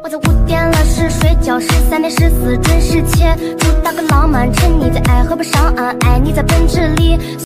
我在五点了十睡觉，十三点十四准时起，主打个浪漫，沉溺在爱河不上岸，爱你在本质里。